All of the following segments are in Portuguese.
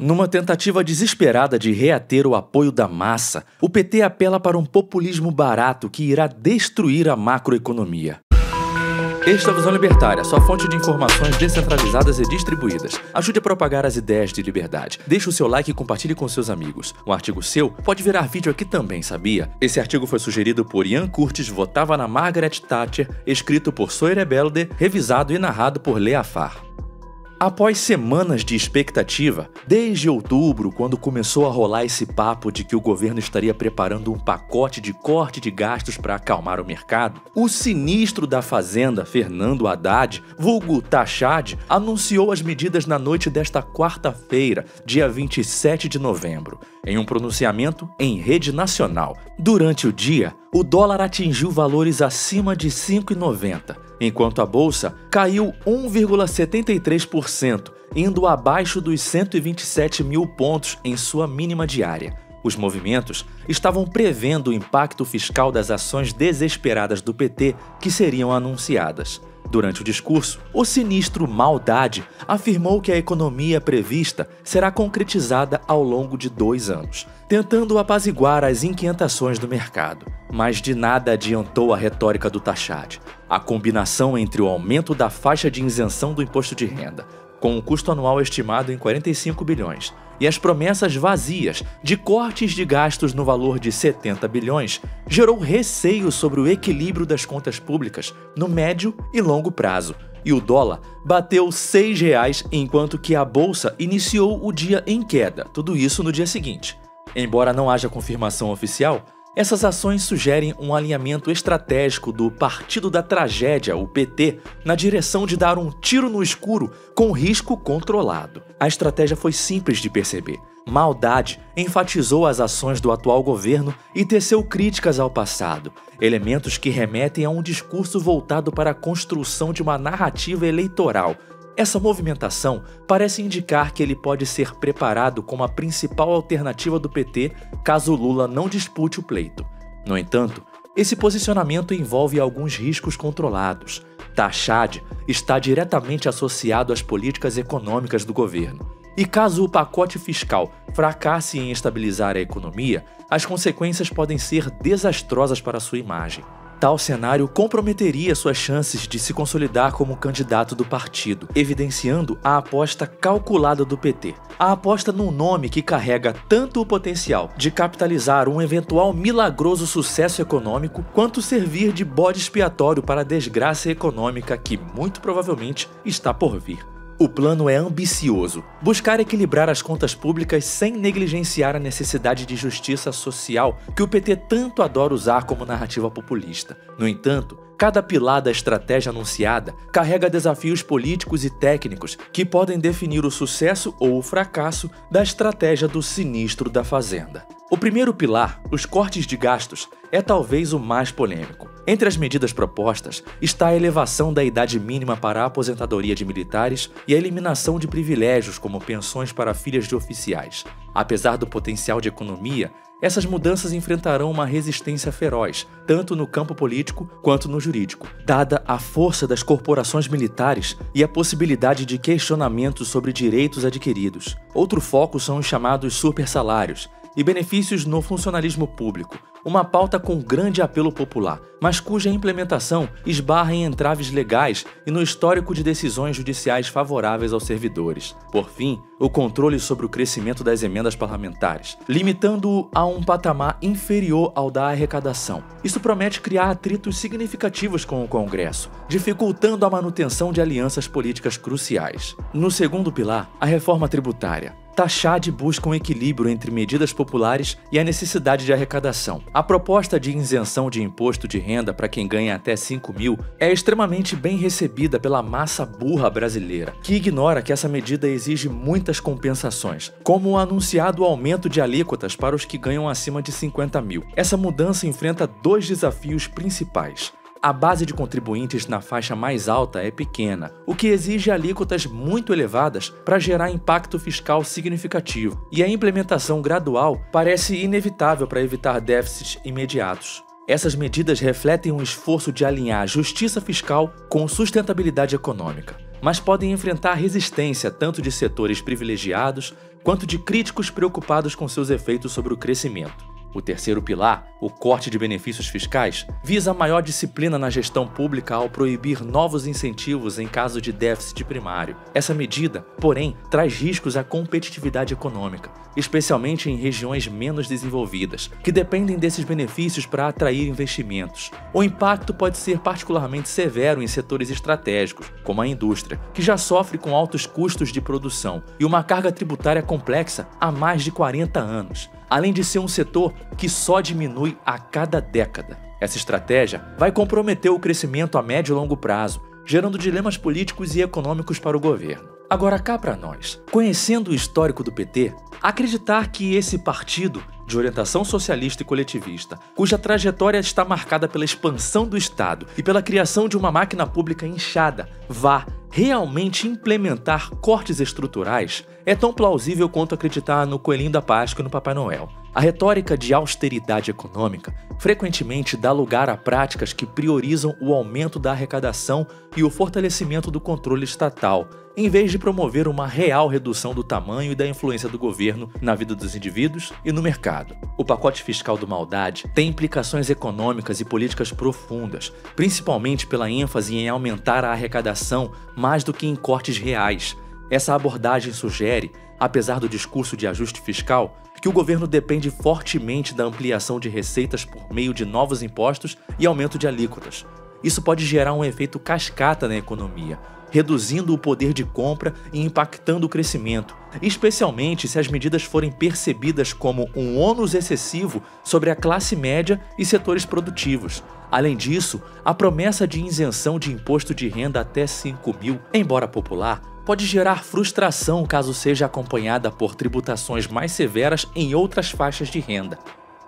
Numa tentativa desesperada de reater o apoio da massa, o PT apela para um populismo barato que irá destruir a macroeconomia. Esta é a Visão Libertária, sua fonte de informações descentralizadas e distribuídas. Ajude a propagar as ideias de liberdade. Deixe o seu like e compartilhe com seus amigos. Um artigo seu pode virar vídeo aqui também, sabia? Esse artigo foi sugerido por Ian Curtis, votava na Margaret Thatcher, escrito por Soire Rebelde, revisado e narrado por Lea Farr. Após semanas de expectativa, desde outubro, quando começou a rolar esse papo de que o governo estaria preparando um pacote de corte de gastos para acalmar o mercado, o sinistro da Fazenda, Fernando Haddad, vulgo Tachad, anunciou as medidas na noite desta quarta-feira, dia 27 de novembro, em um pronunciamento em rede nacional. Durante o dia, o dólar atingiu valores acima de 5,90 enquanto a bolsa caiu 1,73%, indo abaixo dos 127 mil pontos em sua mínima diária. Os movimentos estavam prevendo o impacto fiscal das ações desesperadas do PT que seriam anunciadas. Durante o discurso, o sinistro Maldade afirmou que a economia prevista será concretizada ao longo de dois anos, tentando apaziguar as inquietações do mercado. Mas de nada adiantou a retórica do Tachad. A combinação entre o aumento da faixa de isenção do imposto de renda, com um custo anual estimado em 45 bilhões, e as promessas vazias de cortes de gastos no valor de 70 bilhões gerou receio sobre o equilíbrio das contas públicas no médio e longo prazo. E o dólar bateu R$ 6,00 enquanto que a bolsa iniciou o dia em queda, tudo isso no dia seguinte. Embora não haja confirmação oficial, essas ações sugerem um alinhamento estratégico do Partido da Tragédia, o PT, na direção de dar um tiro no escuro com risco controlado. A estratégia foi simples de perceber. Maldade enfatizou as ações do atual governo e teceu críticas ao passado, elementos que remetem a um discurso voltado para a construção de uma narrativa eleitoral essa movimentação parece indicar que ele pode ser preparado como a principal alternativa do PT caso Lula não dispute o pleito. No entanto, esse posicionamento envolve alguns riscos controlados. Tachad está diretamente associado às políticas econômicas do governo. E caso o pacote fiscal fracasse em estabilizar a economia, as consequências podem ser desastrosas para sua imagem. Tal cenário comprometeria suas chances de se consolidar como candidato do partido, evidenciando a aposta calculada do PT. A aposta num nome que carrega tanto o potencial de capitalizar um eventual milagroso sucesso econômico, quanto servir de bode expiatório para a desgraça econômica que muito provavelmente está por vir. O plano é ambicioso: buscar equilibrar as contas públicas sem negligenciar a necessidade de justiça social que o PT tanto adora usar como narrativa populista. No entanto, Cada pilar da estratégia anunciada carrega desafios políticos e técnicos que podem definir o sucesso ou o fracasso da estratégia do sinistro da Fazenda. O primeiro pilar, os cortes de gastos, é talvez o mais polêmico. Entre as medidas propostas está a elevação da idade mínima para a aposentadoria de militares e a eliminação de privilégios como pensões para filhas de oficiais. Apesar do potencial de economia, essas mudanças enfrentarão uma resistência feroz, tanto no campo político quanto no jurídico, dada a força das corporações militares e a possibilidade de questionamentos sobre direitos adquiridos. Outro foco são os chamados supersalários, e benefícios no funcionalismo público, uma pauta com grande apelo popular, mas cuja implementação esbarra em entraves legais e no histórico de decisões judiciais favoráveis aos servidores. Por fim, o controle sobre o crescimento das emendas parlamentares, limitando-o a um patamar inferior ao da arrecadação. Isso promete criar atritos significativos com o Congresso, dificultando a manutenção de alianças políticas cruciais. No segundo pilar, a reforma tributária. Tachad busca um equilíbrio entre medidas populares e a necessidade de arrecadação. A proposta de isenção de imposto de renda para quem ganha até 5 mil é extremamente bem recebida pela massa burra brasileira, que ignora que essa medida exige muitas compensações, como o anunciado aumento de alíquotas para os que ganham acima de 50 mil. Essa mudança enfrenta dois desafios principais. A base de contribuintes na faixa mais alta é pequena, o que exige alíquotas muito elevadas para gerar impacto fiscal significativo, e a implementação gradual parece inevitável para evitar déficits imediatos. Essas medidas refletem um esforço de alinhar justiça fiscal com sustentabilidade econômica, mas podem enfrentar resistência tanto de setores privilegiados quanto de críticos preocupados com seus efeitos sobre o crescimento. O terceiro pilar, o corte de benefícios fiscais, visa maior disciplina na gestão pública ao proibir novos incentivos em caso de déficit primário. Essa medida, porém, traz riscos à competitividade econômica, especialmente em regiões menos desenvolvidas, que dependem desses benefícios para atrair investimentos. O impacto pode ser particularmente severo em setores estratégicos, como a indústria, que já sofre com altos custos de produção e uma carga tributária complexa há mais de 40 anos além de ser um setor que só diminui a cada década. Essa estratégia vai comprometer o crescimento a médio e longo prazo, gerando dilemas políticos e econômicos para o governo. Agora cá para nós, conhecendo o histórico do PT, acreditar que esse partido de orientação socialista e coletivista, cuja trajetória está marcada pela expansão do Estado e pela criação de uma máquina pública inchada, vá realmente implementar cortes estruturais, é tão plausível quanto acreditar no coelhinho da Páscoa e no Papai Noel. A retórica de austeridade econômica frequentemente dá lugar a práticas que priorizam o aumento da arrecadação e o fortalecimento do controle estatal, em vez de promover uma real redução do tamanho e da influência do governo na vida dos indivíduos e no mercado. O pacote fiscal do Maldade tem implicações econômicas e políticas profundas, principalmente pela ênfase em aumentar a arrecadação mais do que em cortes reais. Essa abordagem sugere, apesar do discurso de ajuste fiscal, que o governo depende fortemente da ampliação de receitas por meio de novos impostos e aumento de alíquotas. Isso pode gerar um efeito cascata na economia, reduzindo o poder de compra e impactando o crescimento, especialmente se as medidas forem percebidas como um ônus excessivo sobre a classe média e setores produtivos. Além disso, a promessa de isenção de imposto de renda até 5 mil, embora popular, pode gerar frustração caso seja acompanhada por tributações mais severas em outras faixas de renda.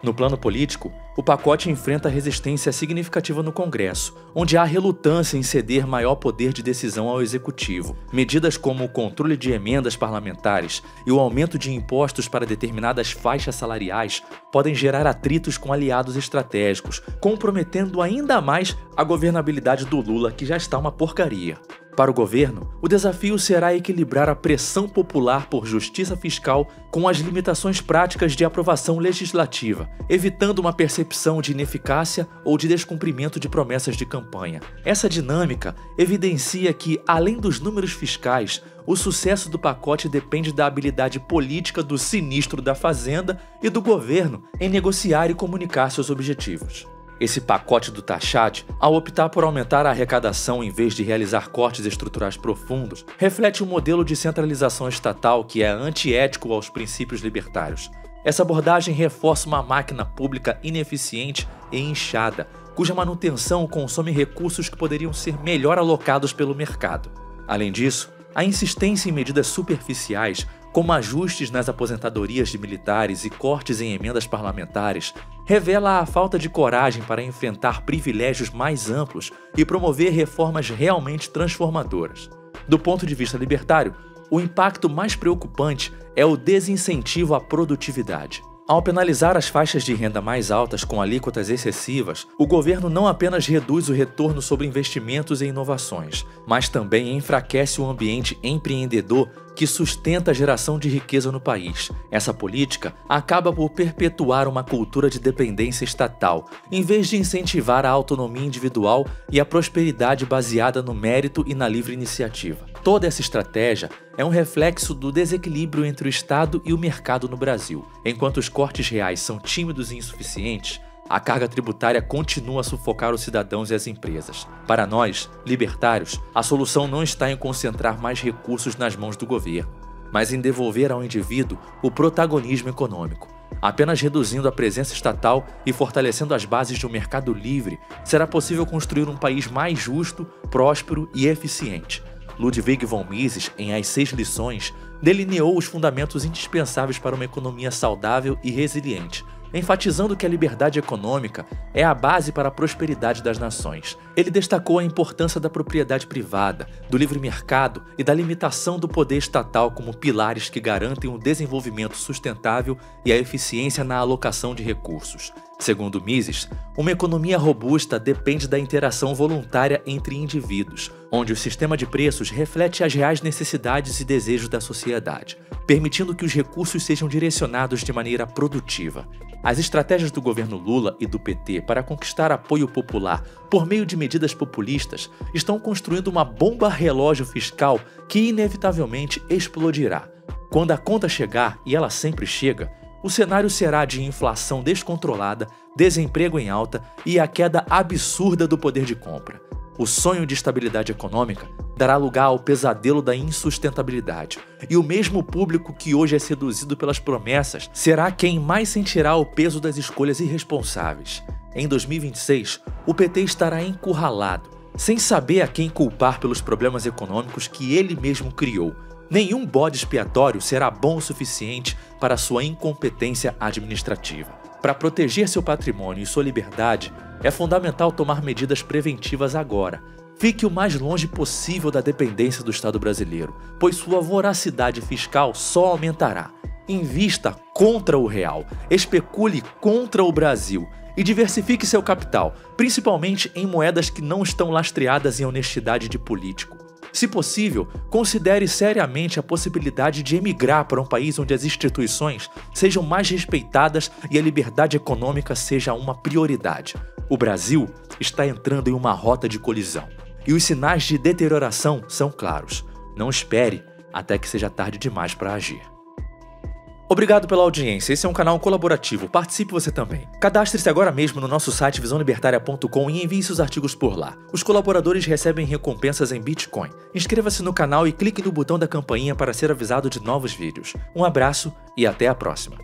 No plano político, o pacote enfrenta resistência significativa no Congresso, onde há relutância em ceder maior poder de decisão ao Executivo. Medidas como o controle de emendas parlamentares e o aumento de impostos para determinadas faixas salariais podem gerar atritos com aliados estratégicos, comprometendo ainda mais a governabilidade do Lula, que já está uma porcaria. Para o governo, o desafio será equilibrar a pressão popular por justiça fiscal com as limitações práticas de aprovação legislativa, evitando uma percepção de ineficácia ou de descumprimento de promessas de campanha. Essa dinâmica evidencia que, além dos números fiscais, o sucesso do pacote depende da habilidade política do sinistro da Fazenda e do governo em negociar e comunicar seus objetivos. Esse pacote do Tachat, ao optar por aumentar a arrecadação em vez de realizar cortes estruturais profundos, reflete um modelo de centralização estatal que é antiético aos princípios libertários. Essa abordagem reforça uma máquina pública ineficiente e inchada, cuja manutenção consome recursos que poderiam ser melhor alocados pelo mercado. Além disso, a insistência em medidas superficiais como ajustes nas aposentadorias de militares e cortes em emendas parlamentares, revela a falta de coragem para enfrentar privilégios mais amplos e promover reformas realmente transformadoras. Do ponto de vista libertário, o impacto mais preocupante é o desincentivo à produtividade. Ao penalizar as faixas de renda mais altas com alíquotas excessivas, o governo não apenas reduz o retorno sobre investimentos e inovações, mas também enfraquece o ambiente empreendedor que sustenta a geração de riqueza no país. Essa política acaba por perpetuar uma cultura de dependência estatal, em vez de incentivar a autonomia individual e a prosperidade baseada no mérito e na livre iniciativa. Toda essa estratégia é um reflexo do desequilíbrio entre o Estado e o mercado no Brasil. Enquanto os cortes reais são tímidos e insuficientes, a carga tributária continua a sufocar os cidadãos e as empresas. Para nós, libertários, a solução não está em concentrar mais recursos nas mãos do governo, mas em devolver ao indivíduo o protagonismo econômico. Apenas reduzindo a presença estatal e fortalecendo as bases de um mercado livre, será possível construir um país mais justo, próspero e eficiente. Ludwig von Mises, em As Seis Lições, delineou os fundamentos indispensáveis para uma economia saudável e resiliente, enfatizando que a liberdade econômica é a base para a prosperidade das nações. Ele destacou a importância da propriedade privada, do livre mercado e da limitação do poder estatal como pilares que garantem o desenvolvimento sustentável e a eficiência na alocação de recursos. Segundo Mises, uma economia robusta depende da interação voluntária entre indivíduos, onde o sistema de preços reflete as reais necessidades e desejos da sociedade, permitindo que os recursos sejam direcionados de maneira produtiva. As estratégias do governo Lula e do PT para conquistar apoio popular por meio de medidas populistas estão construindo uma bomba relógio fiscal que inevitavelmente explodirá. Quando a conta chegar, e ela sempre chega, o cenário será de inflação descontrolada, desemprego em alta e a queda absurda do poder de compra. O sonho de estabilidade econômica dará lugar ao pesadelo da insustentabilidade, e o mesmo público que hoje é seduzido pelas promessas será quem mais sentirá o peso das escolhas irresponsáveis. Em 2026, o PT estará encurralado, sem saber a quem culpar pelos problemas econômicos que ele mesmo criou Nenhum bode expiatório será bom o suficiente para sua incompetência administrativa. Para proteger seu patrimônio e sua liberdade, é fundamental tomar medidas preventivas agora. Fique o mais longe possível da dependência do Estado brasileiro, pois sua voracidade fiscal só aumentará. Invista contra o real, especule contra o Brasil e diversifique seu capital, principalmente em moedas que não estão lastreadas em honestidade de político. Se possível, considere seriamente a possibilidade de emigrar para um país onde as instituições sejam mais respeitadas e a liberdade econômica seja uma prioridade. O Brasil está entrando em uma rota de colisão e os sinais de deterioração são claros. Não espere até que seja tarde demais para agir. Obrigado pela audiência. Esse é um canal colaborativo. Participe você também. Cadastre-se agora mesmo no nosso site visãolibertaria.com e envie seus artigos por lá. Os colaboradores recebem recompensas em Bitcoin. Inscreva-se no canal e clique no botão da campainha para ser avisado de novos vídeos. Um abraço e até a próxima.